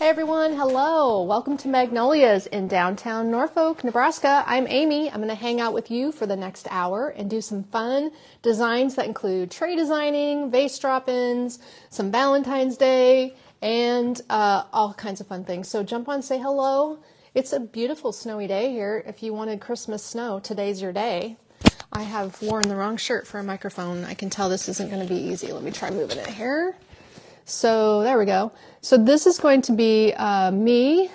Hey everyone, hello. Welcome to Magnolias in downtown Norfolk, Nebraska. I'm Amy. I'm going to hang out with you for the next hour and do some fun designs that include tray designing, vase drop-ins, some Valentine's Day, and uh, all kinds of fun things. So jump on, say hello. It's a beautiful snowy day here. If you wanted Christmas snow, today's your day. I have worn the wrong shirt for a microphone. I can tell this isn't going to be easy. Let me try moving it here. So there we go. So this is going to be uh, me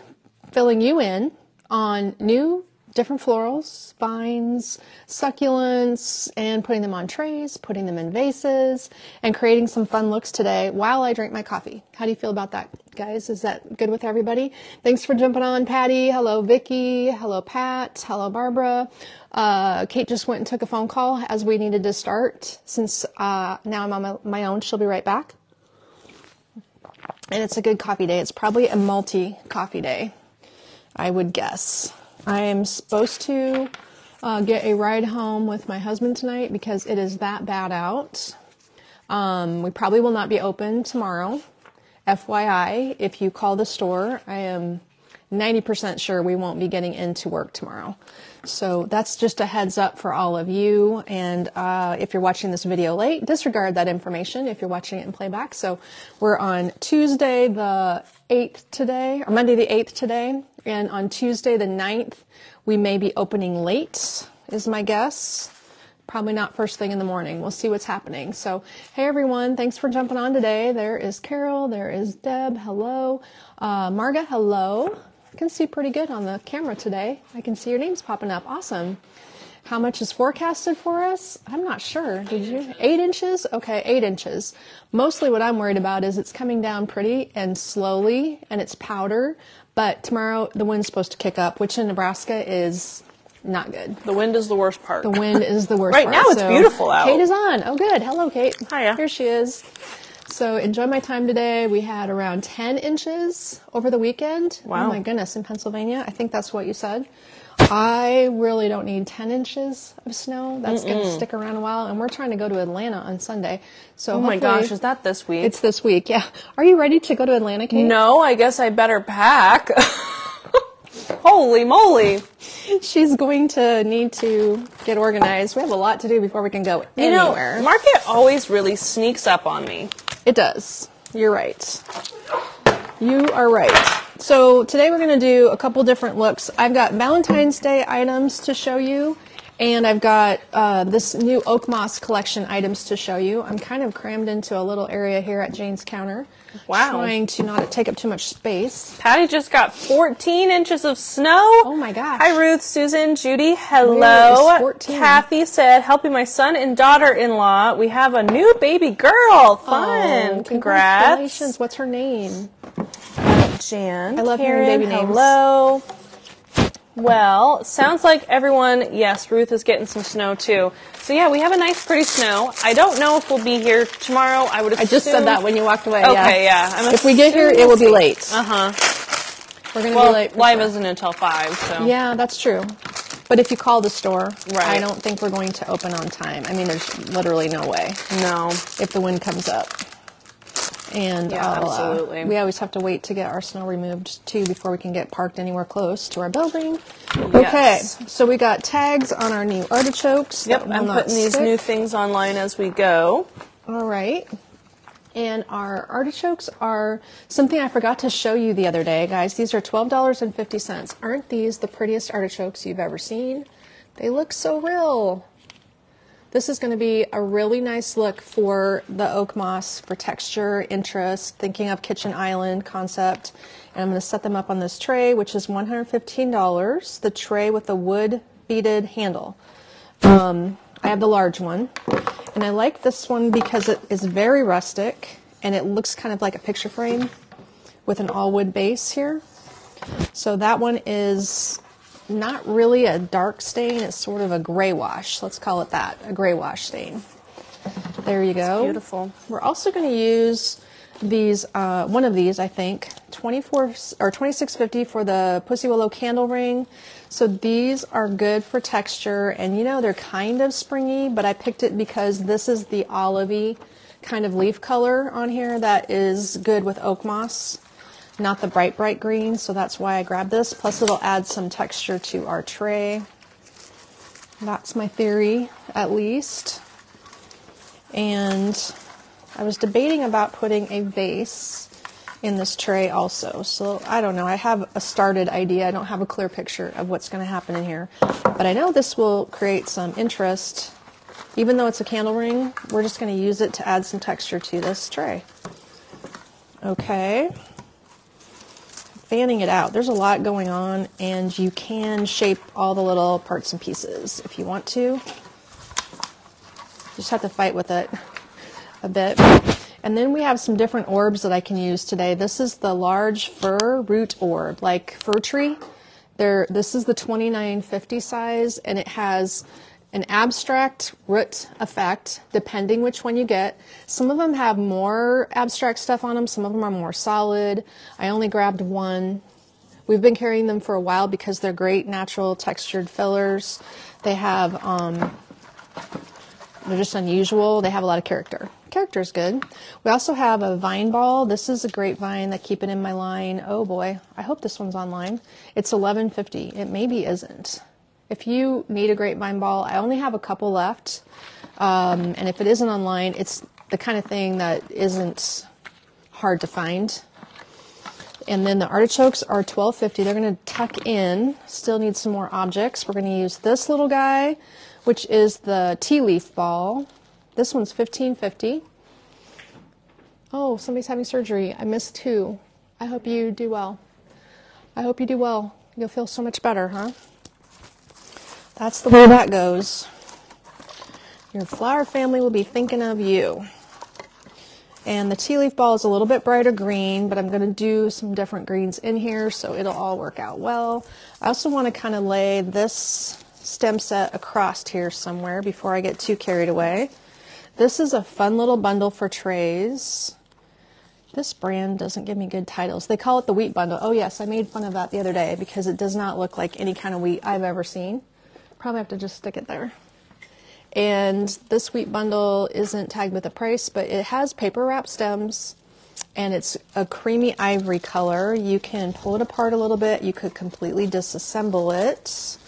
filling you in on new different florals, vines, succulents, and putting them on trays, putting them in vases, and creating some fun looks today while I drink my coffee. How do you feel about that, guys? Is that good with everybody? Thanks for jumping on, Patty. Hello, Vicky. Hello, Pat. Hello, Barbara. Uh, Kate just went and took a phone call as we needed to start. Since uh, now I'm on my, my own, she'll be right back and it's a good coffee day. It's probably a multi coffee day, I would guess. I am supposed to uh, get a ride home with my husband tonight because it is that bad out. Um, we probably will not be open tomorrow. FYI, if you call the store, I am 90% sure we won't be getting into work tomorrow. So that's just a heads up for all of you. And uh, if you're watching this video late, disregard that information if you're watching it in playback. So we're on Tuesday the 8th today, or Monday the 8th today. And on Tuesday the 9th, we may be opening late, is my guess. Probably not first thing in the morning. We'll see what's happening. So, hey everyone, thanks for jumping on today. There is Carol, there is Deb, hello. Uh, Marga, hello. I can see pretty good on the camera today. I can see your names popping up. Awesome. How much is forecasted for us? I'm not sure. Did you? Eight inches? Okay, eight inches. Mostly what I'm worried about is it's coming down pretty and slowly and it's powder. But tomorrow the wind's supposed to kick up, which in Nebraska is not good. The wind is the worst part. The wind is the worst right part. now it's So, beautiful out. Kate is on. Oh, good. Hello, Kate. Hiya. Here she is. So enjoy my time today. We had around 10 inches over the weekend. Oh wow. Oh my goodness, in Pennsylvania. I think that's what you said. I really don't need 10 inches of snow. That's going to stick around a while. And we're trying to go to Atlanta on Sunday. So oh my gosh, is that this week? It's this week, yeah. Are you ready to go to Atlanta, Kate? no, I guess I better pack. Holy moly. She's going to need to get organized. We have a lot to do before we can go You anywhere. know, market always really sneaks up on me. It does. You're right. You are right. So today we're going to do a couple different looks. I've got Valentine's Day items to show you, and I've got uh, this new oak moss collection items to show you. I'm kind of crammed into a little area here at Jane's counter. Wow. Trying to not take up too much space. Patty just got 14 inches of snow. Oh my gosh. Hi, Ruth, Susan, Judy. Hello. 14? Kathy said, helping my son and daughter in law. We have a new baby girl. Fun. Oh, Congrats. Congratulations. What's her name? Jan. I love hearing baby names. Hello. Well, sounds like everyone, yes, Ruth is getting some snow too. So yeah, we have a nice pretty snow. I don't know if we'll be here tomorrow. I would assume. I just said that when you walked away. Okay, yeah. I'm If we get here, it will be late. Uh huh. We're going to Well, be late. live sure. isn't until five, so. Yeah, that's true. But if you call the store, right. I don't think we're going to open on time. I mean, there's literally no way No. if the wind comes up. And Yeah, uh, absolutely. we always have to wait to get our snow removed too before we can get parked anywhere close to our building. Yes. Okay, so we got tags on our new artichokes. Yep, I'm putting these new things online as we go. All right. And our artichokes are something I forgot to show you the other day, guys. These are $12.50. Aren't these the prettiest artichokes you've ever seen? They look so real. This is going to be a really nice look for the oak moss for texture, interest, thinking of kitchen island concept. And I'm going to set them up on this tray, which is $115. The tray with the wood beaded handle. Um, I have the large one. And I like this one because it is very rustic and it looks kind of like a picture frame with an all wood base here. So that one is not really a dark stain, it's sort of a gray wash. Let's call it that, a gray wash stain. There you go. beautiful. We're also going to use these, uh, one of these, I think, 24 or 2650 for the Pussy Willow candle ring. So these are good for texture, and you know they're kind of springy, but I picked it because this is the olivey kind of leaf color on here that is good with oak moss. Not the bright, bright green, so that's why I grabbed this. Plus it'll add some texture to our tray. That's my theory, at least. And I was debating about putting a vase in this tray also. So I don't know. I have a started idea. I don't have a clear picture of what's going to happen in here. But I know this will create some interest. Even though it's a candle ring, we're just going to use it to add some texture to this tray. Okay. Fanning it out. There's a lot going on, and you can shape all the little parts and pieces if you want to. Just have to fight with it a bit. And then we have some different orbs that I can use today. This is the large fir root orb, like fir tree. There, this is the 2950 size, and it has an abstract root effect, depending which one you get. Some of them have more abstract stuff on them, some of them are more solid. I only grabbed one. We've been carrying them for a while because they're great natural textured fillers. They have, um, they're just unusual. They have a lot of character character is good. We also have a vine ball. This is a great vine that keep it in my line. Oh boy, I hope this one's online. It's 11.50. It maybe isn't. If you need a grapevine ball, I only have a couple left. Um, and if it isn't online, it's the kind of thing that isn't hard to find. And then the artichokes are 12.50. They're going to tuck in. Still need some more objects. We're going to use this little guy, which is the tea leaf ball. This one's 1550. Oh, somebody's having surgery. I missed two. I hope you do well. I hope you do well. You'll feel so much better, huh? That's the way that goes. Your flower family will be thinking of you. And the tea leaf ball is a little bit brighter green, but I'm going to do some different greens in here so it'll all work out well. I also want to kind of lay this stem set across here somewhere before I get too carried away. This is a fun little bundle for trays. This brand doesn't give me good titles. They call it the wheat bundle. Oh yes, I made fun of that the other day because it does not look like any kind of wheat I've ever seen. Probably have to just stick it there. And this wheat bundle isn't tagged with a price, but it has paper wrap stems and it's a creamy ivory color. You can pull it apart a little bit. You could completely disassemble it.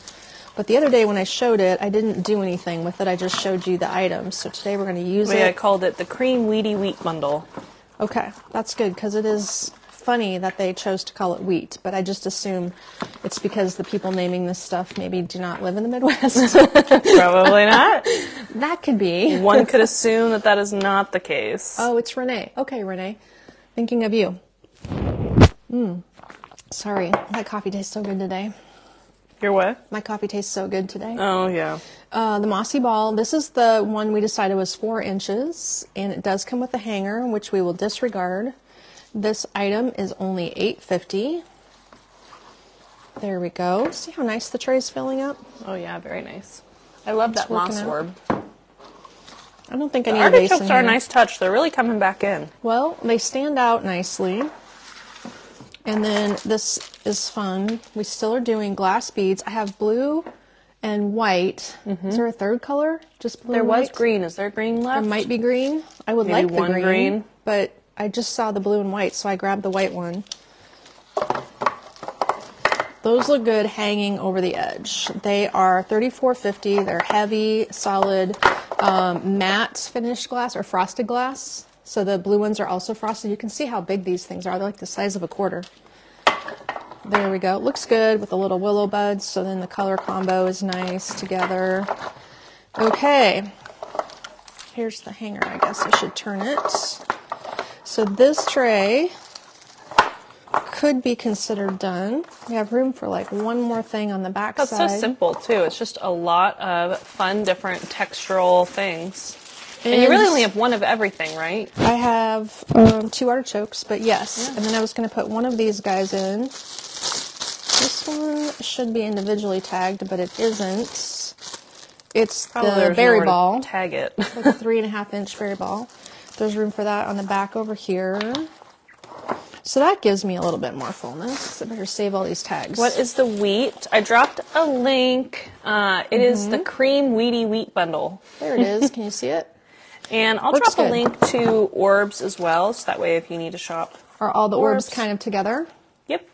But the other day when I showed it, I didn't do anything with it. I just showed you the items. So today we're going to use Maybe it. I called it the cream weedy wheat bundle. Okay, that's good because it is funny that they chose to call it wheat, but I just assume it's because the people naming this stuff maybe do not live in the Midwest. Probably not. that could be. One could assume that that is not the case. Oh, it's Renee. Okay, Renee. Thinking of you. Mm. Sorry, that coffee tastes so good today. Your what? My coffee tastes so good today. Oh yeah. Uh, the mossy ball. This is the one we decided was four inches, and it does come with a hanger, which we will disregard. This item is only eight fifty. There we go. See how nice the tray is filling up? Oh yeah, very nice. I love that working moss out. orb. I don't think I The need a vase artichokes are a nice touch. They're really coming back in. Well, they stand out nicely. And then this is fun. We still are doing glass beads. I have blue and white. Mm-hmm. Is there a third color? Just blue There was green. Is there green left? There might be green. I would Maybe like the one green, green. but I just saw the blue and white, so I grabbed the white one. Those look good hanging over the edge. They are 34.50. They're heavy, solid, um, matte finished glass or frosted glass. So the blue ones are also frosted. You can see how big these things are. They're like the size of a quarter. There we go. Looks good with the little willow buds. So then the color combo is nice together. Okay. Here's the hanger. I guess I should turn it. So this tray could be considered done. We have room for like one more thing on the back That's side. so simple too. It's just a lot of fun, different textural things. And, you really only have one of everything, right? I have um, two artichokes, but yes. And then I was going to put one of these guys in. This one should be individually tagged, but it isn't. It's Probably the berry ball, Tag it. like a three and a half inch berry ball. There's room for that on the back over here. So that gives me a little bit more fullness. I better save all these tags. What is the wheat? I dropped a link. Uh, it is Mm-hmm. the cream weedy wheat bundle. There it is. Can you see it? And I'll Looks drop a link to orbs as well, so that way if you need to shop Are all the orbs Orbs. kind of together? Yep.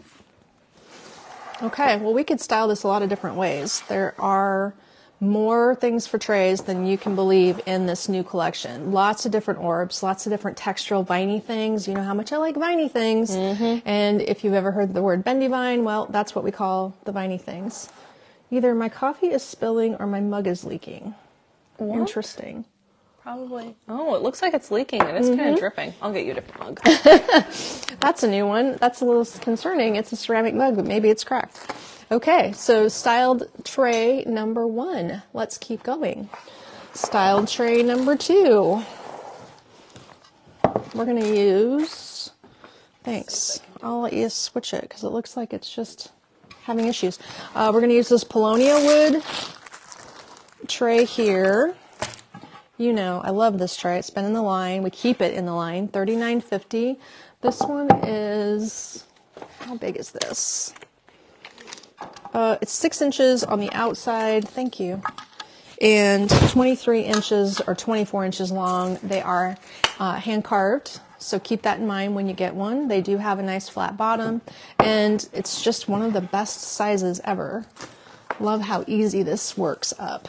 Okay, well, we could style this a lot of different ways. There are more things for trays than you can believe in this new collection. Lots of different orbs, lots of different textural viney things. You know how much I like viney things. Mm-hmm. And if you've ever heard the word bendy vine, well, that's what we call the viney things. Either my coffee is spilling or my mug is leaking. Interesting. Probably. Oh, it looks like it's leaking. And It is kind of mm-hmm. dripping. I'll get you a different mug. That's a new one. That's a little concerning. It's a ceramic mug, but maybe it's cracked. Okay, so styled tray number one. Let's keep going. Styled tray number two. We're going to use. Thanks. I'll let you switch it because it looks like it's just having issues. Uh, we're going to use this Paulownia wood tray here. You know, I love this tray. It's been in the line. We keep it in the line. Thirty-nine fifty. This one is how big is this? Uh, it's six inches on the outside. Thank you. And 23 inches or 24 inches long. They are uh, hand carved. So keep that in mind when you get one. They do have a nice flat bottom. And it's just one of the best sizes ever. Love how easy this works up.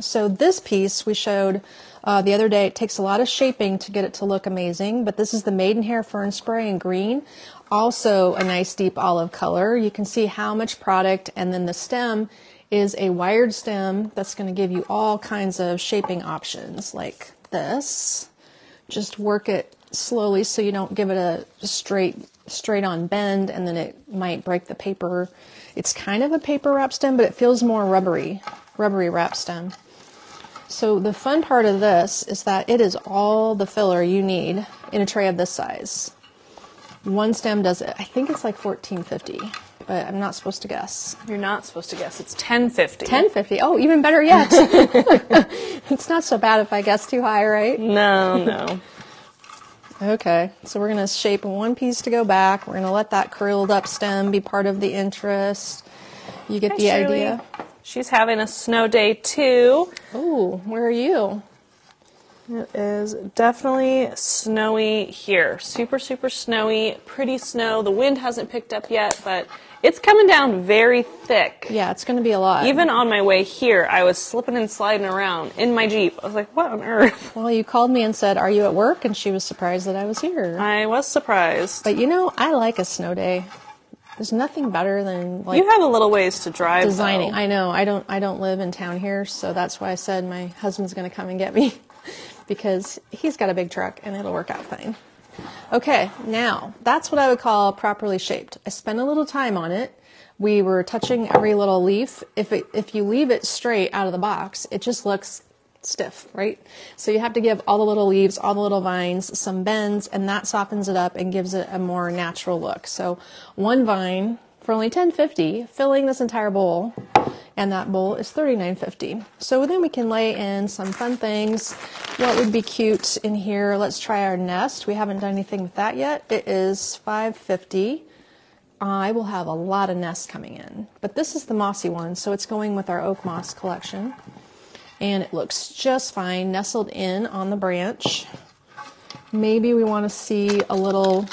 So this piece we showed uh, the other day. It takes a lot of shaping to get it to look amazing, but this is the Maidenhair Fern Spray in green. Also a nice deep olive color. You can see how much product and then the stem is a wired stem that's going to give you all kinds of shaping options like this. Just work it slowly so you don't give it a straight straight on bend and then it might break the paper. It's kind of a paper wrap stem, but it feels more rubbery, rubbery wrap stem. So the fun part of this is that it is all the filler you need in a tray of this size. One stem does it. I think it's like 1450, but I'm not supposed to guess. You're not supposed to guess. It's 1050. 1050. Oh, even better yet. it's not so bad if I guess too high, right? No, no. Okay, so we're going to shape one piece to go back. We're going to let that curled up stem be part of the interest. You get Hi, the Shirley. idea. She's having a snow day too. Ooh, where are you? It is definitely snowy here. Super, super snowy. Pretty snow. The wind hasn't picked up yet, but it's coming down very thick. Yeah, it's going to be a lot. Even on my way here, I was slipping and sliding around in my Jeep. I was like, what on earth? well, you called me and said, "Are you at work?" And she was surprised that I was here. I was surprised. But you know, I like a snow day. There's nothing better than like you have a little ways to drive. designing. though. I know. I don't. I don't live in town here, so that's why I said my husband's going to come and get me because he's got a big truck and it'll work out fine. Okay, now that's what I would call properly shaped. I spent a little time on it. We were touching every little leaf. If it, if you leave it straight out of the box, it just looks stiff, right? So you have to give all the little leaves, all the little vines some bends, and that softens it up and gives it a more natural look. So one vine for only 10.50, filling this entire bowl, and that bowl is 39.50. So then we can lay in some fun things. What would be cute in here? Let's try our nest. We haven't done anything with that yet. It is 5.50. I will have a lot of nests coming in, but this is the mossy one, so it's going with our oak moss collection and it looks just fine nestled in on the branch. Maybe we want to see a little.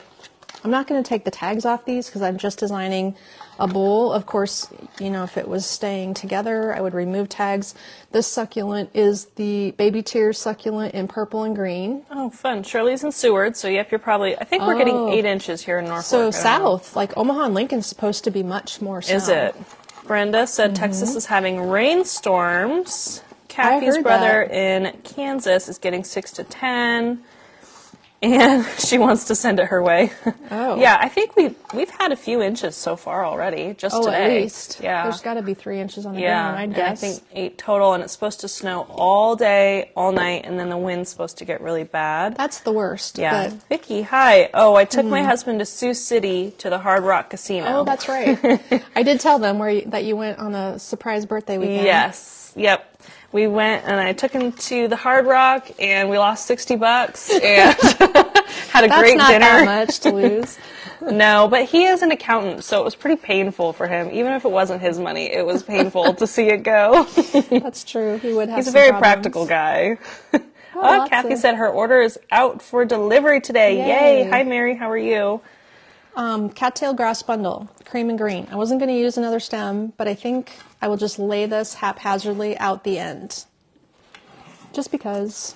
I'm not going to take the tags off these because I'm just designing a bowl. Of course, you know, if it was staying together, I would remove tags. This succulent is the baby tears succulent in purple and green. Oh, fun. Shirley's in Seward, so yep, you're probably. I think we're getting Oh. eight inches here in Norfolk. So don't know. south, like Omaha and Lincoln's supposed to be much more south. Is it? Brenda said mm-hmm. Texas is having rainstorms. Kathy's brother in Kansas is getting six to ten, and she wants to send it her way. Oh. yeah. I think we we've had a few inches so far already. Just Oh, today. at least. Yeah. There's got to be three inches on the yeah, ground, and guess. I think eight total, and it's supposed to snow all day, all night, and then the wind's supposed to get really bad. That's the worst. yeah, but- Vicky, hi. Oh, I took my hmm. husband to Sioux City to the Hard Rock Casino. Oh, that's right. I did tell them where you, that you went on a surprise birthday weekend. Yes. Yep. We went and I took him to the Hard Rock and we lost 60 bucks and had a That's great not dinner. that much to lose. No, but he is an accountant, so it was pretty painful for him. Even if it wasn't his money, it was painful to see it go. That's true. He would have. He's a very problems. practical guy. Oh, Oh, Kathy of- said her order is out for delivery today. Yay. Yay. Hi, Mary. How are you? Um, cattail grass bundle, cream and green. I wasn't going to use another stem, but I think I will just lay this haphazardly out the end. Just because.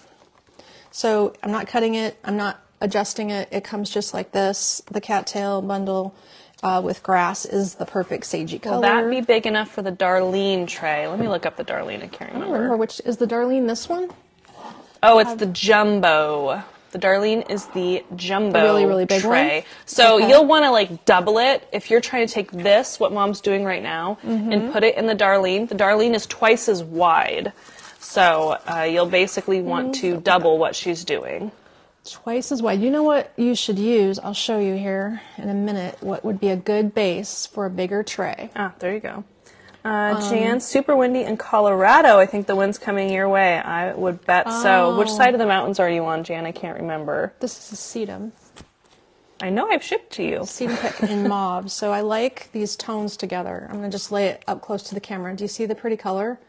So I'm not cutting it, I'm not adjusting it. It comes just like this. The cattail bundle uh, with grass is the perfect sagey color. Will that be big enough for the Darlene tray? Let me look up the Darlene. I can't I don't remember. remember which is the Darlene this one? Oh, it's the jumbo. The Darlene is the jumbo The really, really big tray. one? So Okay. you'll want to like double it if you're trying to take this, what mom's doing right now, Mm-hmm. and put it in the Darlene. The Darlene is twice as wide. So uh, you'll basically want Mm-hmm. to double what she's doing. Twice as wide. You know what you should use? I'll show you here in a minute what would be a good base for a bigger tray. Ah, there you go. Uh, Jan, super windy in Colorado. I think the wind's coming your way. I would bet so. Which Oh. side of the mountains are you on, Jan? I can't remember. This is a sedum. I know I've shipped to you. Sedum pick in mauve. So I like these tones together. I'm going to just lay it up close to the camera. Do you see the pretty color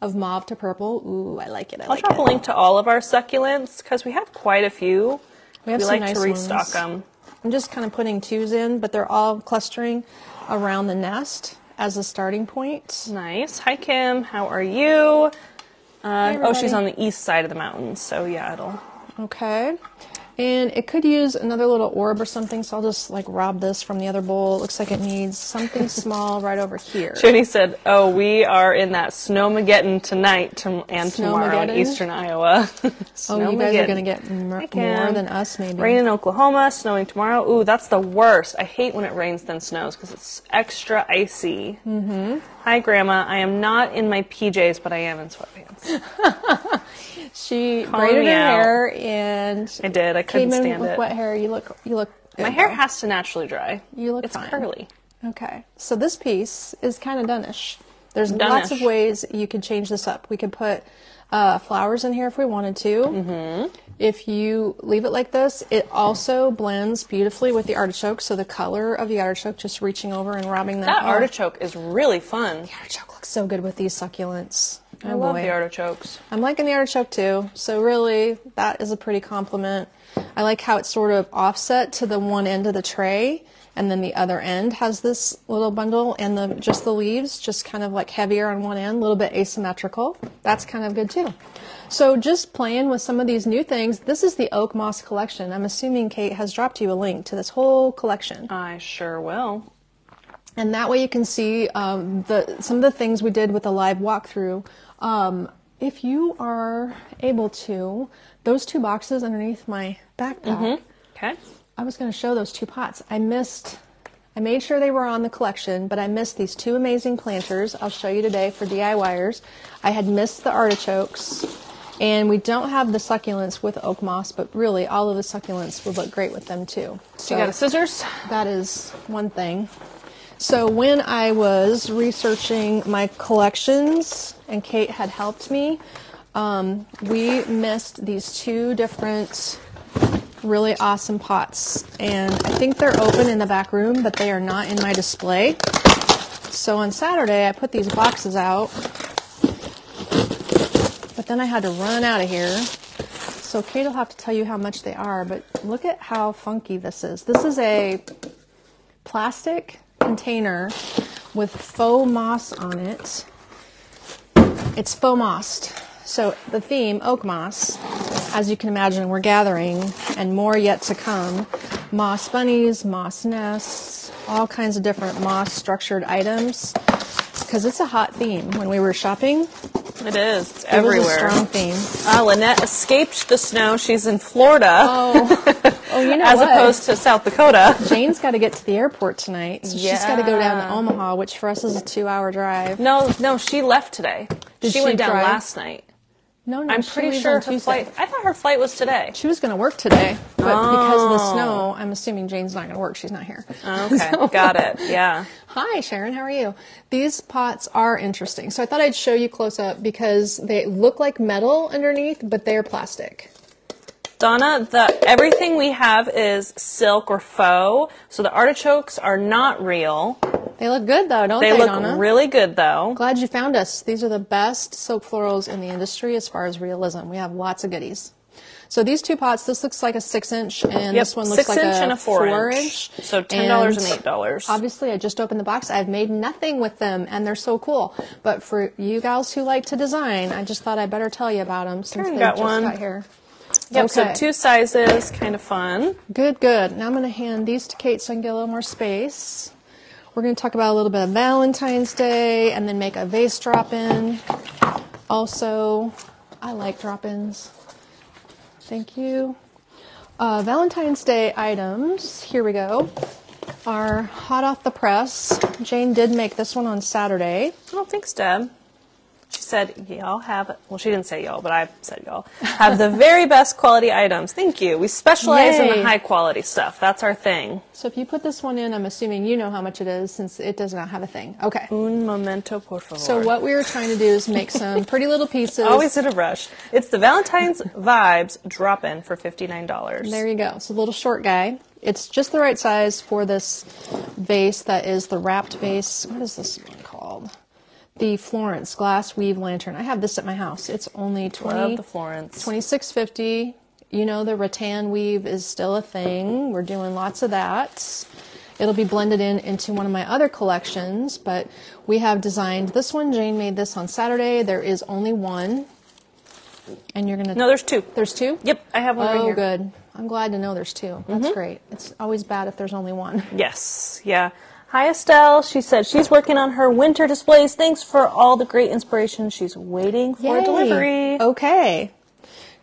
of mauve to purple? Ooh, I like it. I I'll like drop it. a link to all of our succulents because we have quite a few. We have some like nice to restock ones. them. I'm just kind of putting twos in, but they're all clustering around the nest as a starting point. Nice. Hi, Kim. How are you? Uh, oh, she's on the east side of the mountains, so yeah, it'll. Okay. And it could use another little orb or something, so I'll just like rob this from the other bowl. It looks like it needs something small right over here. Jenny said, "Oh, we are in that snowmageddon tonight to- and tomorrow in Snowmageddon? eastern Iowa." Oh, you guys are going to get more than us, maybe. Rain in Oklahoma, snowing tomorrow. Ooh, that's the worst. I hate when it rains then snows because it's extra icy. Mm-hmm. Hi, Grandma. I am not in my PJs, but I am in sweatpants. She braided her out. hair and I did. I couldn't came in stand with it. wet hair. You look, you look. My hair though. has to naturally dry. You look It's fine. curly. Okay, so this piece is kind of doneish. There's lots of Done-ish. ways you could change this up. We could put uh, flowers in here if we wanted to. Mm-hmm. If you leave it like this, it also blends beautifully with the artichoke. So the color of the artichoke, just reaching over and robbing that. That artichoke is really fun. The artichoke looks so good with these succulents. I Oh, love boy. the artichokes. I'm liking the artichoke too. So really, that is a pretty compliment. I like how it's sort of offset to the one end of the tray, and then the other end has this little bundle, and the just the leaves, just kind of like heavier on one end, a little bit asymmetrical. That's kind of good too. So just playing with some of these new things. This is the oak moss collection. I'm assuming Kate has dropped you a link to this whole collection I sure will. and that way you can see um, the some of the things we did with the live walkthrough. Um, if you are able to, those two boxes underneath my backpack, Okay. I was going to show those two pots. I missed. I made sure they were on the collection, but I missed these two amazing planters. I'll show you today for DIYers. I had missed the artichokes, and we don't have the succulents with oak moss, but really all of the succulents would look great with them too. So you got a scissors? That is one thing. So when I was researching my collections, and Kate had helped me, um, we missed these two different really awesome pots. And I think they're open in the back room, but they are not in my display. So on Saturday, I put these boxes out, but then I had to run out of here. So Kate will have to tell you how much they are, but look at how funky this is. This is a plastic container with faux moss on it. It's faux mossed. So the theme, oak moss, as you can imagine, we're gathering and more yet to come. Moss bunnies, moss nests, all kinds of different moss structured items. Because it's a hot theme. When we were shopping, It is. It's it was everywhere. a strong theme. Uh, Lynette escaped the snow. She's in Florida Oh, oh, you know as what? opposed to South Dakota. Jane's got to get to the airport tonight, so she's got to go down to Omaha, which for us is a two-hour drive. No, no, she left today. Did she, she went down drive? last night. No, no, I'm pretty sure her Tuesday. flight. I thought her flight was today. She was going to work today, but because of the Oh. snow, I'm assuming Jane's not going to work. She's not here. Okay, got it. Yeah. Hi, Sharon. How are you? These pots are interesting. So I thought I'd show you close up because they look like metal underneath, but they're plastic. Donna, the everything we have is silk or faux, so the artichokes are not real. They look good though, don't they, They look Donna? really good though. Glad you found us. These are the best silk florals in the industry as far as realism. We have lots of goodies. So these two pots, this looks like a six inch, and Yep, this one looks like inch a a four, inch. So ten dollars and And eight dollars. Obviously, I just opened the box. I've made nothing with them, and they're so cool. But for you gals who like to design, I just thought I'd better tell you about them since Karen they got just one. got here. Yep. So two sizes, kind of fun. Good, good. Now I'm going to hand these to Kate so I can get a little more space. We're going to talk about a little bit of Valentine's Day and then make a vase drop in. Also, I like drop ins. Thank you. Uh, Valentine's Day items, here we go, are hot off the press. Jane did make this one on Saturday. Oh, thanks, Deb. She said, y'all have, well, she didn't say y'all, but I said y'all, have the very best quality items. Thank you. We specialize in the high quality stuff. That's our thing. So if you put this one in, I'm assuming you know how much it is since it does not have a thing. Okay. Un momento, por favor. So what we were trying to do is make some pretty little pieces. Always in a rush. It's the Valentine's Vibes drop in for $59. There you go. It's a little short guy. It's just the right size for this vase that is the wrapped vase. What is this one called? The Florence glass weave lantern. I have this at my house. It's only 20, Love the Florence. 2650. You know the rattan weave is still a thing. We're doing lots of that. It'll be blended in into one of my other collections, but we have designed this one. Jane made this on Saturday. There is only one. And you're going to No, there's two. There's two? Yep, I have one right Oh, good. I'm glad to know there's 2 That's mm-hmm. great. It's always bad if there's only one. Yes, yeah. Hi Estelle. She said she's working on her winter displays. Thanks for all the great inspiration. She's waiting for Yay. delivery. Okay.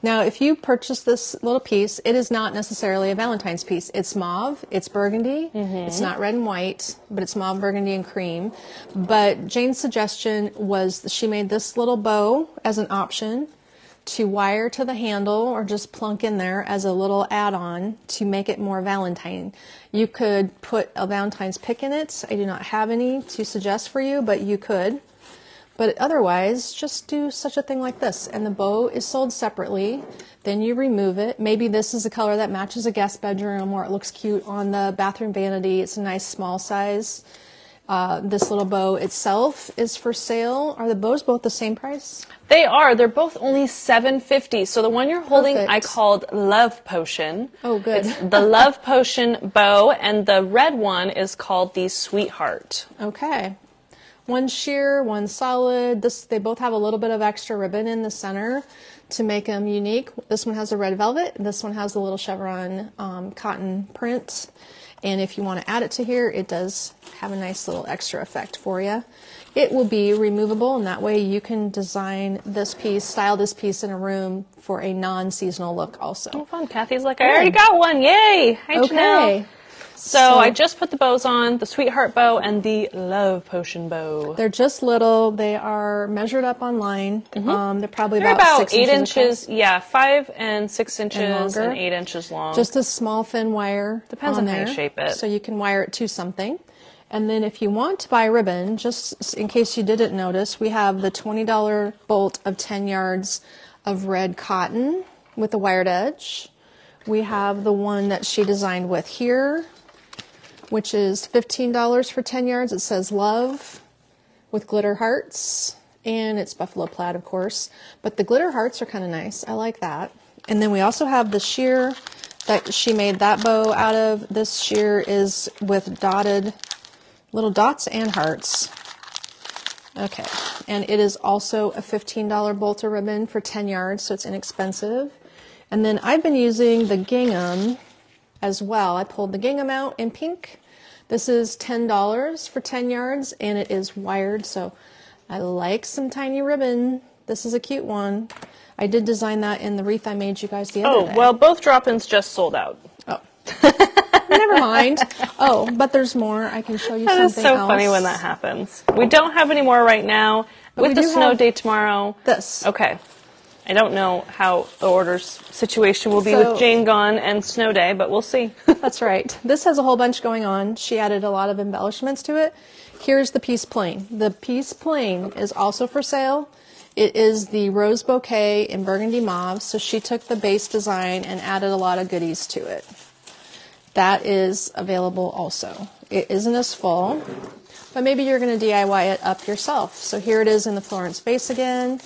Now, if you purchase this little piece, it is not necessarily a Valentine's piece. It's mauve, it's burgundy, mm-hmm. it's not red and white, but it's mauve, burgundy, and cream. But Jane's suggestion was that she made this little bow as an option to wire to the handle or just plunk in there as a little add-on to make it more Valentine. You could put a Valentine's pick in it. I do not have any to suggest for you, but you could. But otherwise, just do such a thing like this. And the bow is sold separately. Then you remove it. Maybe this is a color that matches a guest bedroom or it looks cute on the bathroom vanity. It's a nice small size. Uh, this little bow itself is for sale. Are the bows both the same price? They are. They're both only seven fifty. So the one you're holding, Perfect. I called Love Potion. Oh, good. It's the Love Potion bow, and the red one is called the Sweetheart. Okay. One sheer, one solid. This they both have a little bit of extra ribbon in the center to make them unique. This one has a red velvet. This one has a little chevron um, cotton print. And if you want to add it to here, it does have a nice little extra effect for you. It will be removable, and that way you can design this piece, style this piece in a room for a non-seasonal look also. Oh, fun. Kathy's like, I already got one. Yay! Hi, Janelle. So, So- I just put the bows on, the Sweetheart bow and the Love Potion bow. They're just little. They are measured up online. Um, they're probably Mm-hmm. They're about, about six eight inches. inches, yeah, five and six inches and, longer. eight inches long. Just a small thin wire. Depends on how you shape it. So you can wire it to something. And then if you want to buy ribbon, just in case you didn't notice, we have the $20 bolt of 10 yards of red cotton with a wired edge. We have the one that she designed with here, which is $15 for 10 yards. It says love with glitter hearts, and it's buffalo plaid, of course. But the glitter hearts are kind of nice. I like that. And then we also have the sheer that she made that bow out of. This sheer is with dotted little dots and hearts. Okay, and it is also a $15 bolt of ribbon for 10 yards, so it's inexpensive. And then I've been using the gingham as well. I pulled the gingham out in pink. This is $10 for 10 yards and it is wired, so I like some tiny ribbon. This is a cute one. I did design that in the wreath I made you guys the other oh, day. well, both drop-ins just sold out. Oh. Never mind. Oh, but there's more. I can show you That something is so else. funny when that happens. We don't have any more right now. we With the snow day tomorrow. This. Okay. I don't know how the orders situation will be So- with Jane gone and snow day, but we'll see. That's right. This has a whole bunch going on. She added a lot of embellishments to it. Here's the piece plain. The piece plain is also for sale. It is the rose bouquet in burgundy mauve. So she took the base design and added a lot of goodies to it. That is available also. It isn't as full, but maybe you're going to DIY it up yourself. So here it is in the Florence base again.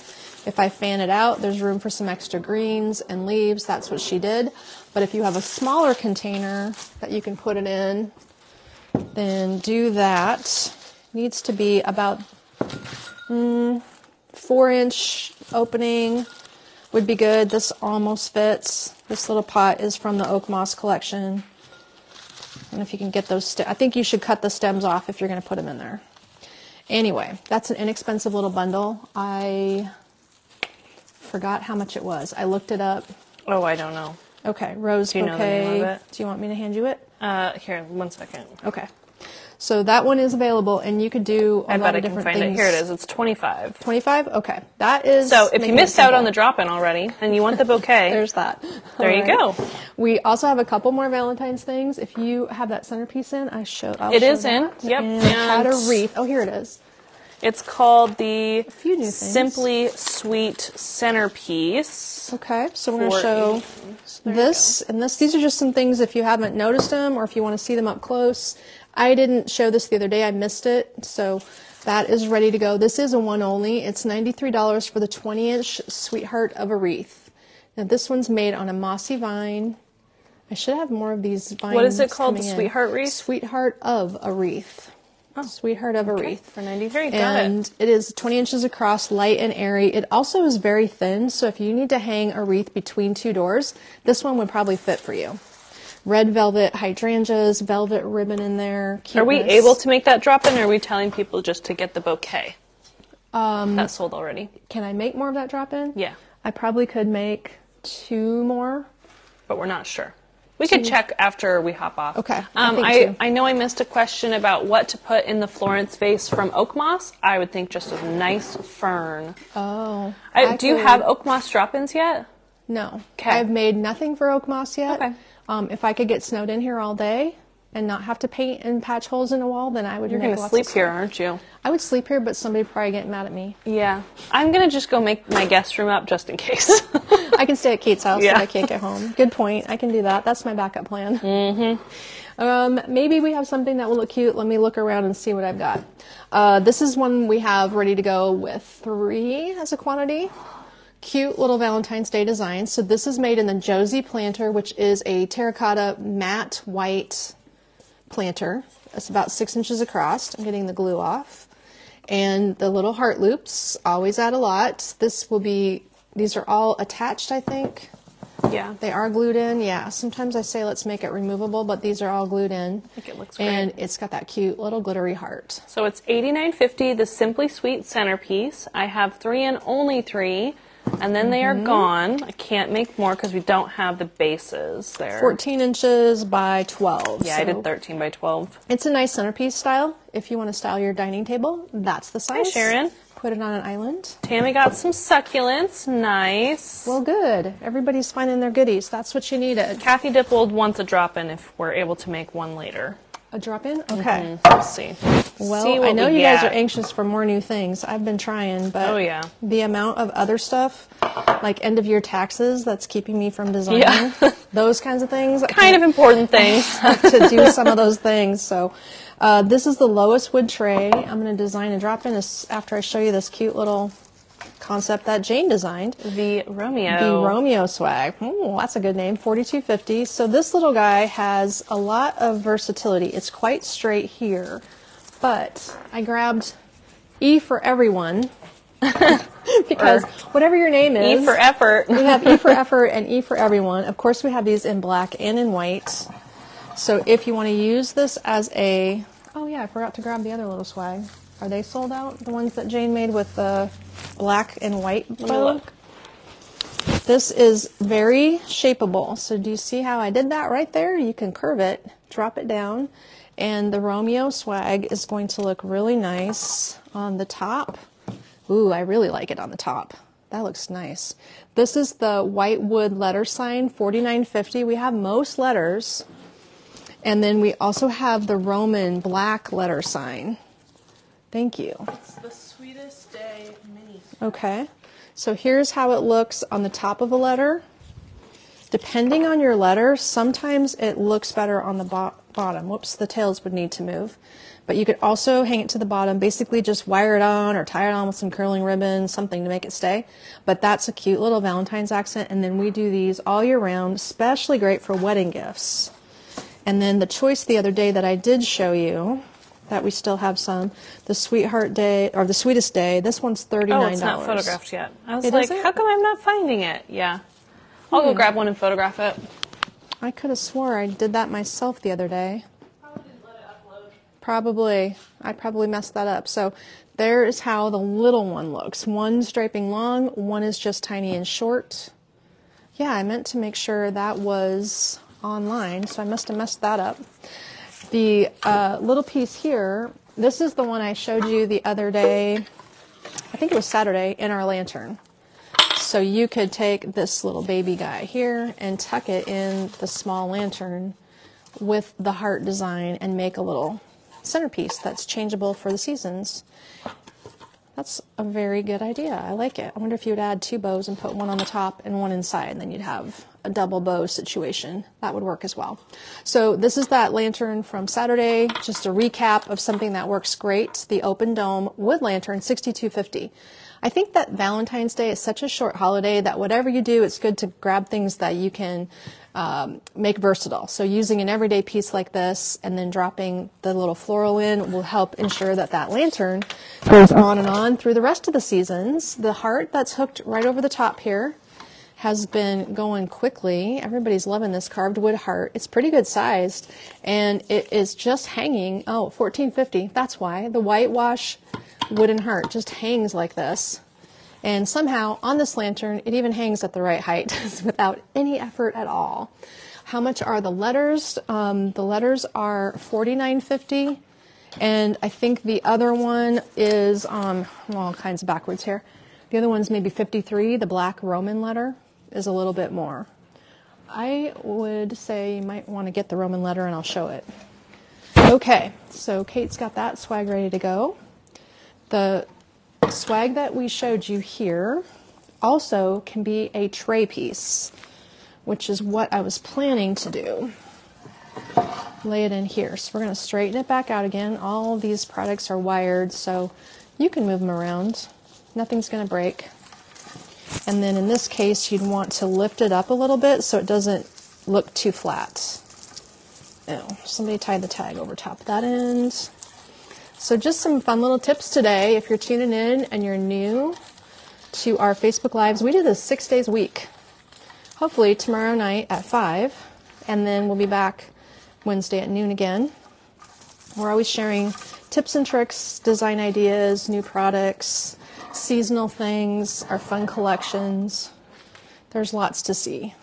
If I fan it out, there's room for some extra greens and leaves. That's what she did. But if you have a smaller container that you can put it in, then do that. Needs to be about mm, four inch opening would be good. This almost fits. This little pot is from the oak moss collection. And if you can get those, st- I think you should cut the stems off if you're going to put them in there. Anyway, that's an inexpensive little bundle. I forgot how much it was. I looked it up. Oh, I don't know. Okay, rose Do you know the bouquet. name of it? Do you want me to hand you it? Uh, here, one second. Okay. So that one is available, and you could do a I lot bet I of can different find things. it. Here it is. It's 25. 25? Okay. That is. So if you making it missed out on simple. the drop-in already and you want the bouquet, There's that. There you go. We also have a couple more Valentine's things. If you have that centerpiece in, I showed. I'll It show is in. that. Yep. And it had a And- wreath. Oh, here it is. It's called the few new things. Simply Sweet Centerpiece. Okay, so we're going to show. This and this. These are just some things if you haven't noticed them or if you want to see them up close. I didn't show this the other day. I missed it, so that is ready to go. This is a one only. It's $93 for the 20-inch Sweetheart of a wreath. Now this one's made on a mossy vine. I should have more of these vines. What is it called, the in. Sweetheart wreath? Sweetheart of a wreath. Sweetheart of a wreath for 93. Got and it. it is 20 inches across, light and airy. It also is very thin, so if you need to hang a wreath between two doors, this one would probably fit for you. Red velvet hydrangeas, velvet ribbon in there. Are we able to make that drop-in, or are we telling people just to get the bouquet? Um, That's sold already. Can I make more of that drop in? Yeah, I probably could make two more. but we're not sure. We could check after we hop off. Okay, I Um, think I. I know I missed a question about what to put in the Florence vase from oak moss. I would think just a nice fern. Oh. I, do you have oak moss drop-ins yet? No. 'Kay. I've made nothing for oak moss yet. Okay. Um, if I could get snowed in here all day and not have to paint and patch holes in a wall, then I would You're going to sleep here, aren't you? I would sleep here, but somebody probably get mad at me. Yeah. I'm going to just go make my guest room up just in case. I can stay at Kate's house Yeah. if I can't get home. Good point. I can do that. That's my backup plan. Mm-hmm. Um, maybe we have something that will look cute. Let me look around and see what I've got. Uh, this is one we have ready to go with three as a quantity. Cute little Valentine's Day design. So this is made in the Josie planter, which is a terracotta matte white planter. It's about six inches across. I'm getting the glue off. And the little heart loops always add a lot. This will be, these are all attached, I think. yeah. They are glued in, yeah. Sometimes I say let's make it removable, but these are all glued in. I think it looks And great. it's got that cute little glittery heart. So it's $89.50, the Simply Sweet centerpiece. I have three and only three, and then they are Mm-hmm. gone. I can't make more because we don't have the bases there. 14 inches by 12. Yeah, I so did 13 by 12. It's a nice centerpiece style. If you want to style your dining table, that's the size. Hi, Sharon. Put it on an island. Tammy got some succulents. Nice. Well, good. Everybody's finding their goodies. That's what you needed. Kathy Dippold wants a drop in if we're able to make one later. A drop in? Okay. We'll see. Well, See I know we you guys are anxious for more new things. I've been trying, but Oh, yeah. the amount of other stuff, like end of year taxes, that's keeping me from designing Yeah. those kinds of things. Kind of important things. to do some of those things. So, uh, this is the lowest wood tray. I'm going to design a drop in this after I show you this cute little concept that Jane designed. the Romeo. The Romeo swag. Ooh, that's a good name. 4250. So this little guy has a lot of versatility. It's quite straight here, but I grabbed E for everyone because Or whatever your name is, E for effort. we have E for effort and E for everyone. Of course, we have these in black and in white. So if you want to use this as a, oh yeah, I forgot to grab the other little swag. Are they sold out? The ones that Jane made with the black and white bow? look. This is very shapeable. So do you see how I did that right there? You can curve it, drop it down, and the Romeo swag is going to look really nice on the top. Ooh, I really like it on the top. That looks nice. This is the white wood letter sign, 4950. We have most letters. And then we also have the Roman black letter sign. Thank you. It's the sweetest day mini. Okay. So here's how it looks on the top of a letter. Depending on your letter, sometimes it looks better on the bo- bottom. Whoops, the tails would need to move. But you could also hang it to the bottom, basically just wire it on or tie it on with some curling ribbon, something to make it stay. But that's a cute little Valentine's accent. And then we do these all year round, especially great for wedding gifts. And then the choice the other day that I did show you, that we still have some, the Sweetheart Day, or the Sweetest Day, this one's $39. Oh, it's not photographed yet. I was It like, how come I'm not finding it? Yeah. I'll go hmm. grab one and photograph it. I could have swore I did that myself the other day. Probably. I probably messed that up. So there is how the little one looks. One's draping long, one is just tiny and short. Yeah, I meant to make sure that was online, so I must have messed that up. The uh, little piece here, this is the one I showed you the other day. I think it was Saturday in our lantern. So you could take this little baby guy here and tuck it in the small lantern with the heart design and make a little centerpiece that's changeable for the seasons. That's a very good idea. I like it. I wonder if you would add two bows and put one on the top and one inside, and then you'd have a double bow situation. That would work as well. So this is that lantern from Saturday. Just a recap of something that works great. The open dome wood lantern, 6250. I think that Valentine's Day is such a short holiday that whatever you do, it's good to grab things that you can um, make versatile. So using an everyday piece like this and then dropping the little floral in will help ensure that that lantern goes on and on through the rest of the seasons. The heart that's hooked right over the top here has been going quickly. Everybody's loving this carved wood heart. It's pretty good sized and it is just hanging. Oh, 1450. That's why the whitewash wooden heart just hangs like this. And somehow on this lantern, it even hangs at the right height without any effort at all. How much are the letters? Um, the letters are $49.50. And I think the other one is, um, all kinds of backwards here. The other one's maybe 53. The black Roman letter is a little bit more. I would say you might want to get the Roman letter and I'll show it. Okay, so Kate's got that swag ready to go. The swag that we showed you here also can be a tray piece, which is what I was planning to do. Lay it in here. So we're going to straighten it back out again. All these products are wired, so you can move them around. Nothing's going to break. And then in this case, you'd want to lift it up a little bit so it doesn't look too flat. Oh, somebody tied the tag over top of that end. So, just some fun little tips today. If you're tuning in and you're new to our Facebook Lives, we do this six days a week. Hopefully, tomorrow night at 5, and then we'll be back Wednesday at noon again. We're always sharing tips and tricks, design ideas, new products, seasonal things, our fun collections. There's lots to see.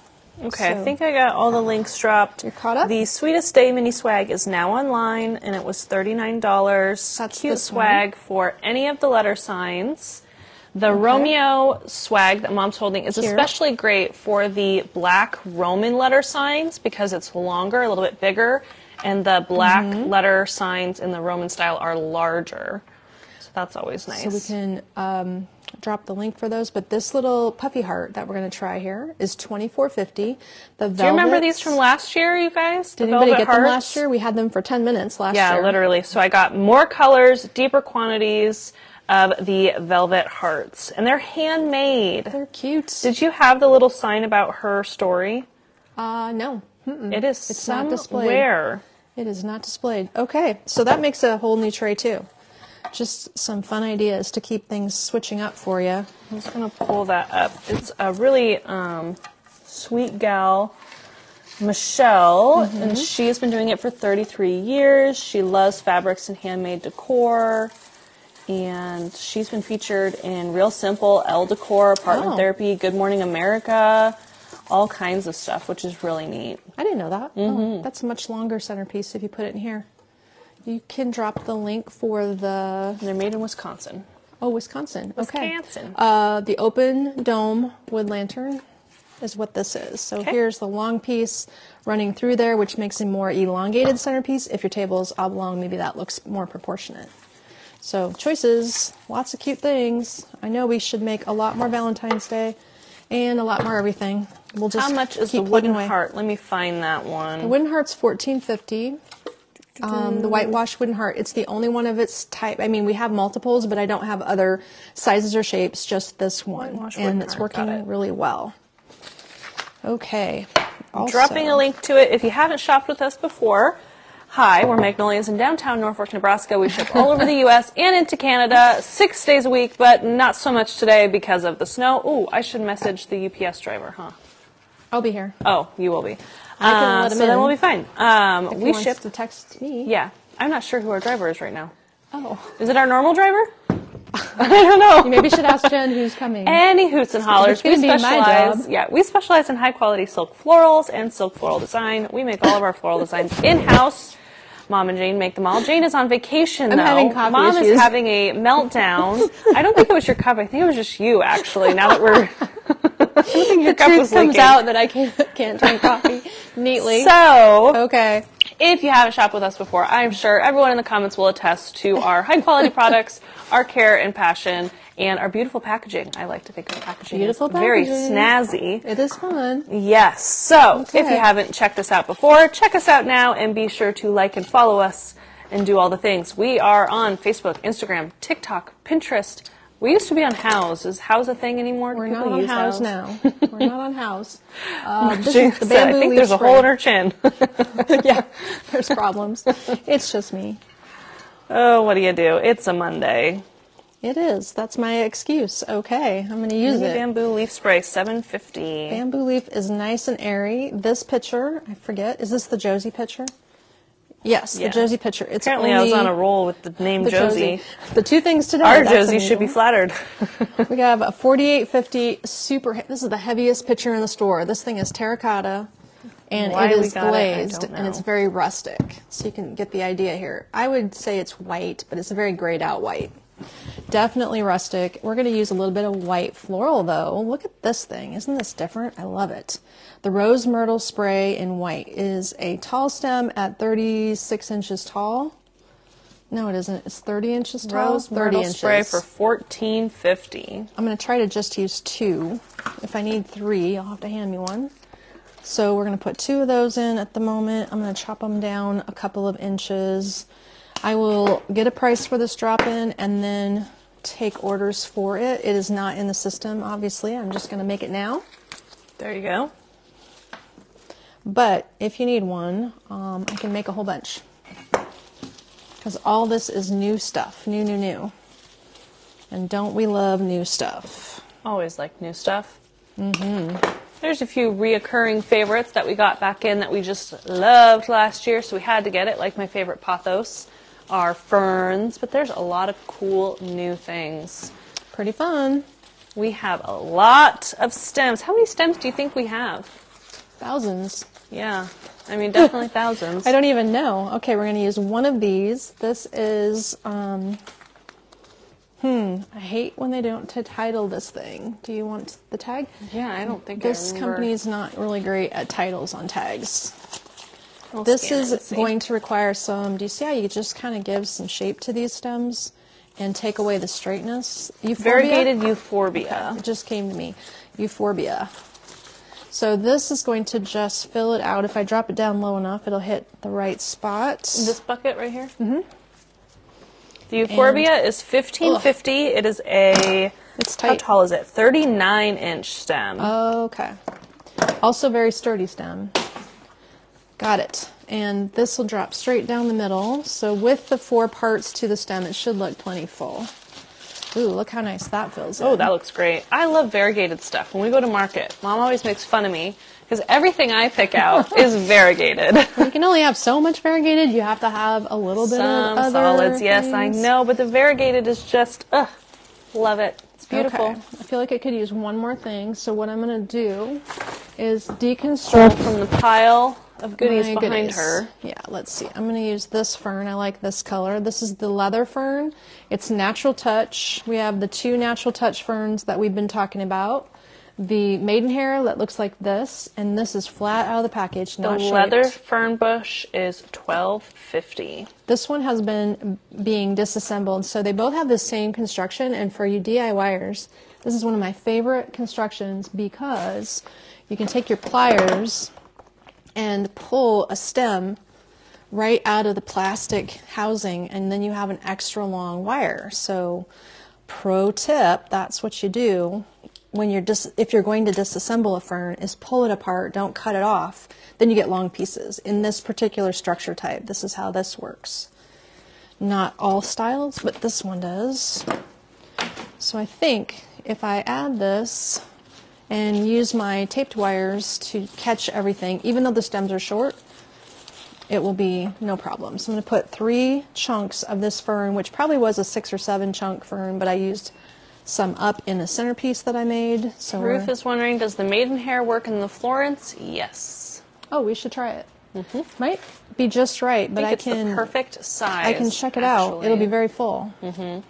Okay, I think I got all the links dropped. You're caught up? The Sweetest Day mini swag is now online, and it was $39. That's Cute this one. swag for any of the letter signs. The Romeo swag that mom's holding is Here. especially great for the black Roman letter signs because it's longer, a little bit bigger, and the black Mm-hmm. letter signs in the Roman style are larger. That's always nice. So we can um, drop the link for those. But this little puffy heart that we're going to try here is twenty four fifty. The Do you remember these from last year, you guys? The Did anybody get them last year? We had them for ten minutes last Yeah, year. Yeah, literally. So I got more colors, deeper quantities of the velvet hearts, and they're handmade. They're cute. Did you have the little sign about her story? uh, no, Mm-mm. It is It's not displayed. somewhere. it is not displayed. Okay, so that makes a whole new tray too. Just some fun ideas to keep things switching up for you. I'm just gonna pull that up. It's a really um, sweet gal, Michelle, Mm-hmm. and she's been doing it for 33 years. She loves fabrics and handmade decor. And she's been featured in Real Simple, Elle Decor, Apartment Oh. Therapy, Good Morning America, all kinds of stuff, which is really neat. I didn't know that. Mm-hmm. Oh, that's a much longer centerpiece if you put it in here. You can drop the link for the they're made in Wisconsin. oh Wisconsin. Okay. Wisconsin. Uh, the open dome wood lantern is what this is. So Okay. here's the long piece running through there, which makes a more elongated centerpiece. If your table is oblong, maybe that looks more proportionate. So choices, lots of cute things. I know we should make a lot more Valentine's Day and a lot more everything. We'll just How much is keep the wooden heart? Let me find that one. The wooden heart's fourteen fifty. Um, the whitewash wooden heart. It's the only one of its type. I mean, we have multiples, but I don't have other sizes or shapes. Just this one, Whitewash and it's working it. really well. Okay. Also, dropping a link to it if you haven't shopped with us before. Hi, we're Magnolias in downtown Norfolk, Nebraska. We ship all over the U.S. and into Canada six days a week, but not so much today because of the snow. Ooh, I should message the UPS driver, huh? I'll be here. Oh, you will be. I can Uh, let him so then we'll be fine. Um, If he we wants ship. to text me. Yeah, I'm not sure who our driver is right now. Oh. Is it our normal driver? I don't know. You maybe should ask Jen who's coming. Any hoots and hollers. We specialize. job. Yeah, we specialize in high quality silk florals and silk floral design. We make all of our floral designs in house. Mom and Jane make them all. Jane is on vacation I'm though. having coffee Mom issues. is having a meltdown. I don't think it was your cup. I think it was just you actually. Now that we're I think your the cup truth was comes leaking. out that I can't can't drink coffee neatly. So okay. if you haven't shopped with us before, I'm sure everyone in the comments will attest to our high quality products, our care and passion, and our beautiful packaging. I like to think of our packaging Beautiful is very snazzy. It is fun. Yes. So if you haven't checked us out before, check us out now and be sure to like and follow us and do all the things. We are on Facebook, Instagram, TikTok, Pinterest. We used to be on Houzz. Is Houzz a thing anymore? We're not on use Houzz now. We're not on Houzz. Uh, this is the said, I think there's a hole in her chin. yeah, there's problems. It's just me. oh, what do you do? It's a Monday. It is. That's my excuse. Okay, I'm going to use Mini it. bamboo leaf spray, 750. Bamboo leaf is nice and airy. This picture, I forget, is this the Josie picture? Yes, Yeah. the Josie picture. It's Apparently, I was on a roll with the name the Josie. The two things today. Our Josie should be flattered. We have a 4850 super. This is the heaviest picture in the store. This thing is terracotta, and Why it is got it, glazed, and it's very rustic. So you can get the idea here. I would say it's white, but it's a very grayed out white. Definitely rustic. We're going to use a little bit of white floral though. Look at this thing. Isn't this different? I love it. The rose myrtle spray in white is a tall stem at 36 inches tall. No, it isn't. It's 30 inches tall. Rose 30 myrtle inches. spray for 1450. I'm going to try to just use two. If I need three, I'll have to hand me one. So we're going to put two of those in at the moment. I'm going to chop them down a couple of inches. I will get a price for this drop in and then take orders for it. It is not in the system, obviously. I'm just going to make it now. There you go. But if you need one, um, I can make a whole bunch. Because all this is new stuff, new, new, new. And don't we love new stuff? Always like new stuff. Mm-hmm. There's a few reoccurring favorites that we got back in that we just loved last year, so we had to get it. Like my favorite pothos are ferns, but there's a lot of cool new things. Pretty fun. We have a lot of stems. How many stems do you think we have? Thousands. Yeah, I mean definitely thousands. I don't even know. Okay, we're going to use one of these. This is, um, hmm, I hate when they don't title this thing. Do you want the tag? Yeah, I don't think This I company is not really great at titles on tags. We'll This is going to require some, do you see how you just kind of give some shape to these stems and take away the straightness? Euphorbia? variegated euphorbia. It just came to me. Euphorbia. So this is going to just fill it out. If I drop it down low enough, it'll hit the right spot. This bucket right here. Mm-hmm. The euphorbia is 1550. It is a. It's tight. How tall is it? 39 inch stem. Okay. Also very sturdy stem. Got it. And this will drop straight down the middle. So with the four parts to the stem, it should look plenty full. Ooh, look how nice that feels. oh, in. that looks great. I love variegated stuff. When we go to market, mom always makes fun of me because everything I pick out is variegated. You can only have so much variegated. You have to have a little bit Some of other solids, yes, I know, but the variegated is just, ugh, love it. It's beautiful. Okay. I feel like I could use one more thing. So what I'm going to do is deconstruct from the pile of goodies my behind goodies. her. Yeah, let's see. I'm going to use this fern. I like this color. This is the leather fern. It's natural touch. We have the two natural touch ferns that we've been talking about. The maidenhair that looks like this, and this is flat out of the package, Not The shaped. leather fern bush is 1250. This one has been being disassembled, so they both have the same construction. And for you DIYers, this is one of my favorite constructions because you can take your pliers and pull a stem right out of the plastic housing, and then you have an extra long wire. So, pro tip, that's what you do when you're dis- if you're going to disassemble a fern is pull it apart, don't cut it off. Then you get long pieces. In this particular structure type, this is how this works. Not all styles, but this one does. So I think if I add this and use my taped wires to catch everything, even though the stems are short, it will be no problem. So I'm going to put three chunks of this fern, which probably was a six or seven chunk fern, but I used some up in a centerpiece that I made. So Ruth is wondering, does the maidenhair work in the Florence? Yes. oh, we should try it. Mm-hmm. Might be just right, but I I, can the perfect size. I can check it out. It'll be very full. Mm-hmm.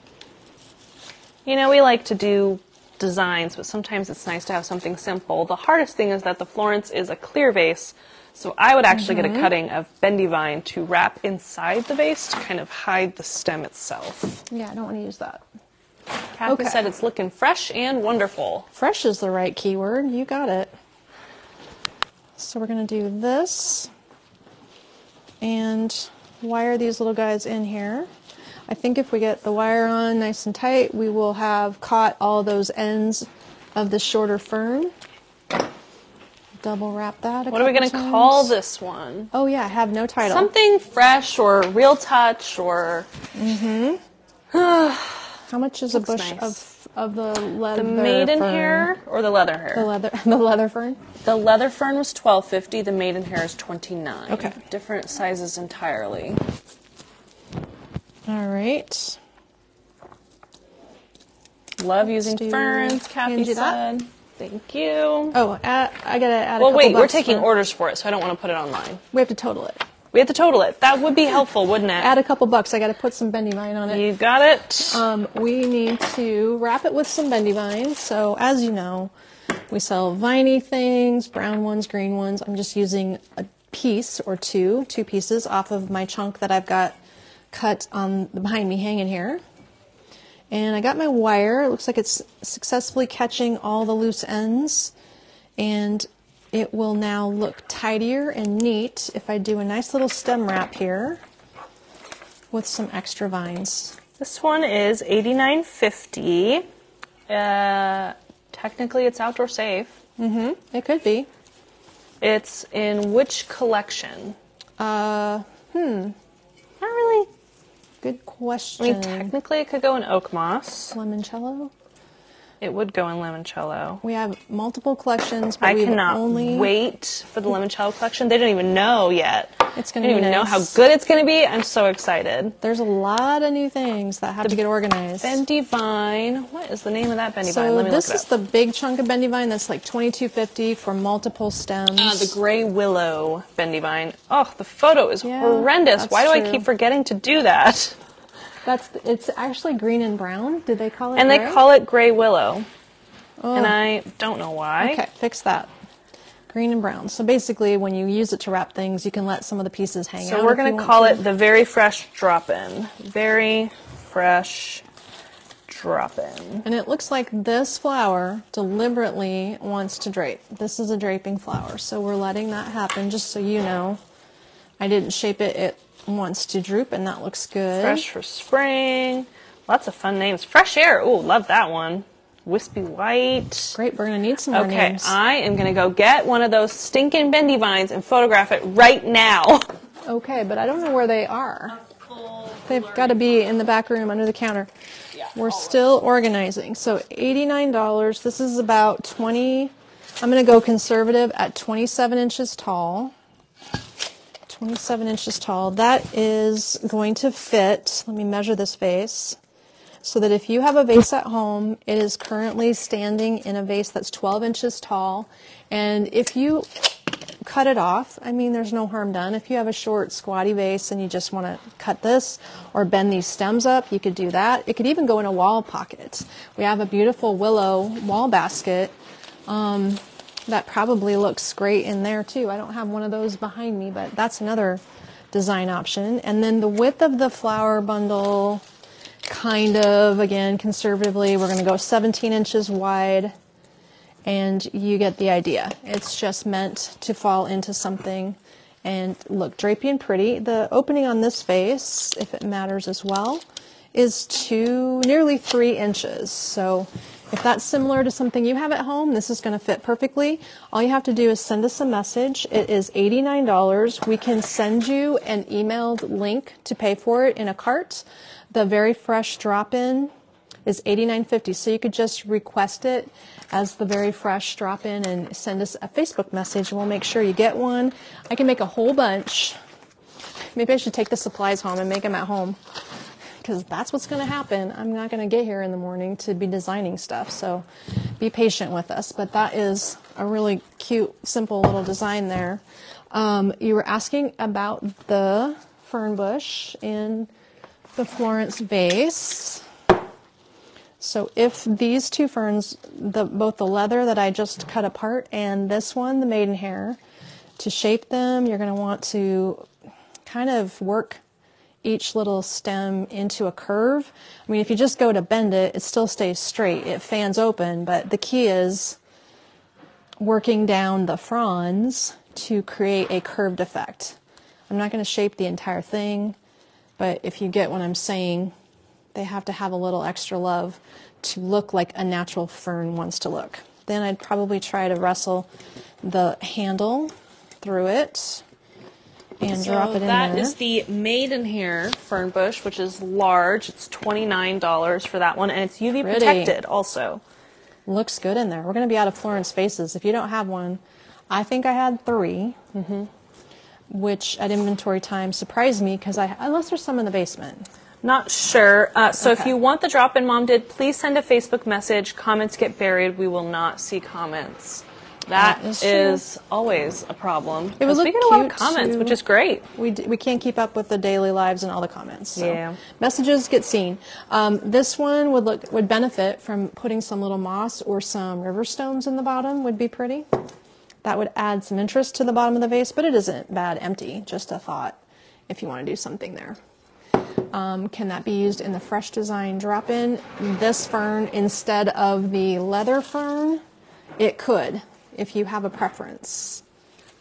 You know, we like to do designs, but sometimes it's nice to have something simple. The hardest thing is that the Florence is a clear vase, so I would actually Mm-hmm. get a cutting of bendy vine to wrap inside the vase to kind of hide the stem itself. Yeah, I don't want to use that. Kathy Okay. said it's looking fresh and wonderful. Fresh is the right keyword. You got it. So we're going to do this and wire these little guys in here. I think if we get the wire on nice and tight, we will have caught all those ends of the shorter fern. Double wrap that. What are we going to call this one? Oh yeah, I have no title. Something fresh or real touch or Mm-hmm. How much is a bush nice. of of the leather the maiden fern? hair or the leather hair? The leather the leather fern. The leather fern was twelve fifty. The maiden hair is twenty nine. Okay. different sizes entirely. All right. Love using do- ferns. Kathy you that. Thank you. Oh, add, I gotta add. a well, wait. We're taking for- orders for it, so I don't want to put it online. We have to total it. We have to total it. That would be helpful, wouldn't it? Add a couple bucks. I gotta put some bendy vine on it. you got it. Um, we need to wrap it with some bendy vine. So as you know, we sell viney things, brown ones, green ones. I'm just using a piece or two, two pieces off of my chunk that I've got cut on the behind me hanging here. And I got my wire. It looks like it's successfully catching all the loose ends. And it will now look tidier and neat if I do a nice little stem wrap here with some extra vines. This one is eighty nine fifty. Uh, technically, it's outdoor safe. Mm-hmm. It could be. It's in which collection? Uh, hmm. Not really. Good question. I mean, technically, it could go in oak moss. Limoncello. It would go in limoncello. We have multiple collections, but I we've cannot only wait for the limoncello collection. They don't even know yet. It's I gonna don't be even know how good it's going to be. I'm so excited. There's a lot of new things that have to get organized. Bendy vine. What is the name of that bendy vine? so Let me this is the big chunk of bendy vine that's like 2250 for multiple stems. Uh, the gray willow bendy vine. Oh, the photo is Yeah, horrendous. Why do I keep forgetting to do that? that's it's actually green and brown. Did they call it? And they call it gray willow. And Oh. I don't know why. Okay, fix that. Green and brown. So basically, when you use it to wrap things, you can let some of the pieces hang out. So we're going to call it the very fresh drop in. Very fresh drop in. And it looks like this flower deliberately wants to drape. This is a draping flower, so we're letting that happen just so you know. I didn't shape it, it wants to droop, and that looks good. Fresh for spring. Lots of fun names. Fresh air. Ooh, love that one. Wispy white. Great, we're to need some more Okay, names. I am going to go get one of those stinking bendy vines and photograph it right now. Okay, but I don't know where they are. They've got to be in the back room under the counter. Yeah, We're still organizing. So $89. This is about 20. I'm going to go conservative at 27 inches tall. 27 inches tall. That is going to fit. Let me measure this vase. So that if you have a vase at home, it is currently standing in a vase that's 12 inches tall. And if you cut it off. I mean, there's no harm done. If you have a short, squatty vase and you just want to cut this or bend these stems up, you could do that. It could even go in a wall pocket. We have a beautiful willow wall basket um, that probably looks great in there too. I don't have one of those behind me, but that's another design option. And then the width of the flower bundle, kind of, again, conservatively, we're going to go 17 inches wide and you get the idea. It's just meant to fall into something and look drapey and pretty. The opening on this vase, if it matters as well, is two, nearly three inches. So if that's similar to something you have at home, this is going to fit perfectly. All you have to do is send us a message. It is $89. We can send you an emailed link to pay for it in a cart. The very fresh drop-in is $89.50. So you could just request it as the very fresh drop-in and send us a Facebook message and we'll make sure you get one. I can make a whole bunch. Maybe I should take the supplies home and make them at home because that's what's going to happen. I'm not going to get here in the morning to be designing stuff, so be patient with us. But that is a really cute, simple little design there. Um, you were asking about the fern bush in the Florence vase. So if these two ferns, the, both the leather that I just cut apart and this one, the maidenhair, to shape them, you're going to want to kind of work each little stem into a curve. I mean, if you just go to bend it, it still stays straight. It fans open, but the key is working down the fronds to create a curved effect. I'm not going to shape the entire thing, but if you get what I'm saying, they have to have a little extra love to look like a natural fern wants to look. Then I'd probably try to wrestle the handle through it and So drop it in that there. is the maidenhair fern bush, which is large. It's twenty nine dollars for that one, and it's UV Pretty. protected also. Looks good in there. We're going to be out of Florence faces. If you don't have one, I think I had 3 Mm-hmm. Which at inventory time surprised me because I unless there's some in the basement. Not sure. Uh, so if you want the drop in mom did, please send a Facebook message. Comments get buried. We will not see comments. That that is is, always a problem. It 'cause we get a lot of comments, to- which is great. We, d- we can't keep up with the daily lives and all the comments. So Yeah. Messages get seen. Um, this one would look would benefit from putting some little moss or some river stones in the bottom. Would be pretty. That would add some interest to the bottom of the vase, but it isn't bad empty. Just a thought if you want to do something there. Um, can that be used in the fresh design drop in? This fern instead of the leather fern? It could, if you have a preference.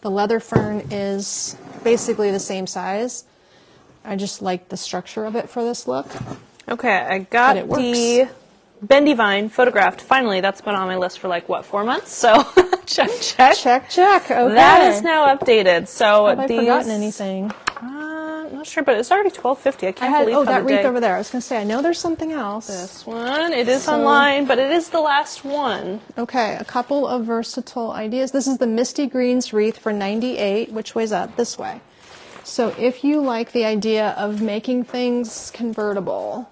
The leather fern is basically the same size. I just like the structure of it for this look. Okay, I got the bendy vine photographed. Finally, that's been on my list for like what four months. So check, check. Check, check. Okay. That is now updated. So Have I these. forgotten anything? Uh, not sure, but it's already twelve fifty. I I can't had believe oh that wreath day- over there. I was gonna say I know there's something else. This one, it is So- online, but it is the last one. Okay, a couple of versatile ideas. This is the Misty Greens wreath for 98, which weighs up this way. So if you like the idea of making things convertible,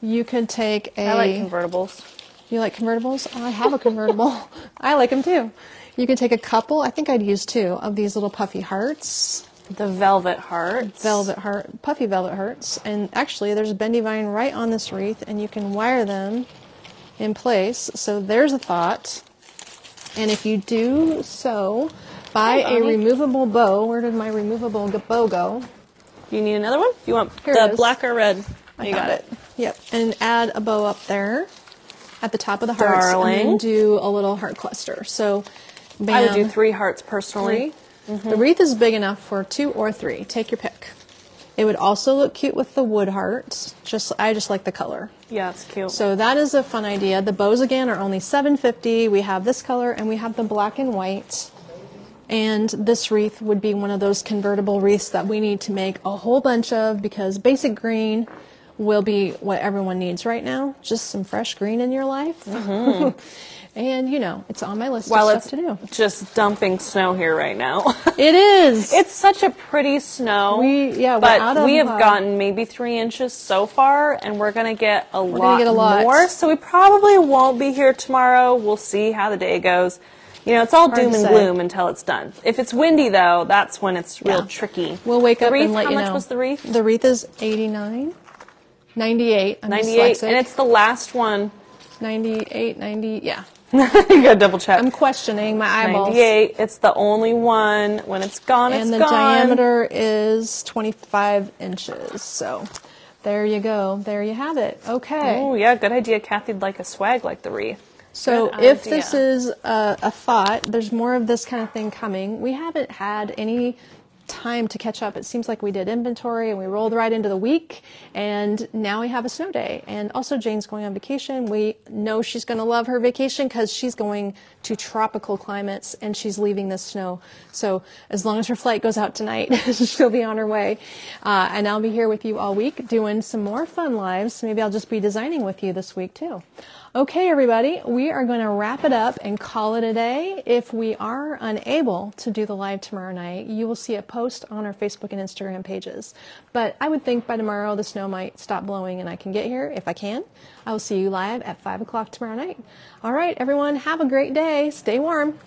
you could take a I like convertibles. You like convertibles? Oh, I have a convertible. I like them too. You can take a couple, I think I'd use two, of these little puffy hearts, The velvet hearts. velvet heart, puffy velvet hearts. And actually, there's a bendy vine right on this wreath, and you can wire them in place. So there's a thought. And if you do so, buy Hi, a removable bow. Where did my removable bow go? Do you need another one? You want Here the black or red? I you found got it. Yep. And add a bow up there at the top of the hearts. And then do a little heart cluster. So, bam. I would do three hearts personally. Three. The wreath is big enough for two or three. Take your pick. It would also look cute with the wood hearts. Just I just like the color. Yeah, it's cute. So that is a fun idea. The bows again are only 750. We have this color and we have the black and white. And this wreath would be one of those convertible wreaths that we need to make a whole bunch of because basic green will be what everyone needs right now. Just some fresh green in your life. and you know, it's on my list While of it's stuff to do. just dumping snow here right now. It is. it's such a pretty snow. We- yeah, we're but out of, we have uh, gotten maybe three inches so far, and we're gonna get a lot get a lot. more. So we probably won't be here tomorrow. We'll see how the day goes. You know, it's all Hard doom and gloom until it's done. If it's windy though, that's when it's real Yeah. tricky. We'll wake the up wreath, and let you know. how much was the wreath? The wreath is 89. 98. I'm 98, dyslexic. and it's the last one. 98, 90. Yeah. you gotta double check. I'm questioning my eyeballs. 98. It's the only one. When it's gone, it's And the diameter is 25 inches. So there you go. There you have it. Okay. Oh yeah, good idea. Kathy'd like a swag like the wreath. So Good if idea. this is a, a thought, there's more of this kind of thing coming. We haven't had any time to catch up. It seems like we did inventory and we rolled right into the week, and now we have a snow day. And also, Jane's going on vacation. We know she's going to love her vacation because she's going to tropical climates and she's leaving the snow. So, as long as her flight goes out tonight, she'll be on her way. Uh, and I'll be here with you all week doing some more fun lives. Maybe I'll just be designing with you this week, too. Okay, everybody, we are going to wrap it up and call it a day. If we are unable to do the live tomorrow night, you will see a post on our Facebook and Instagram pages. But I would think by tomorrow the snow might stop blowing and I can get here if I can. I will see you live at 5 o'clock tomorrow night. All right, everyone, have a great day. Stay warm.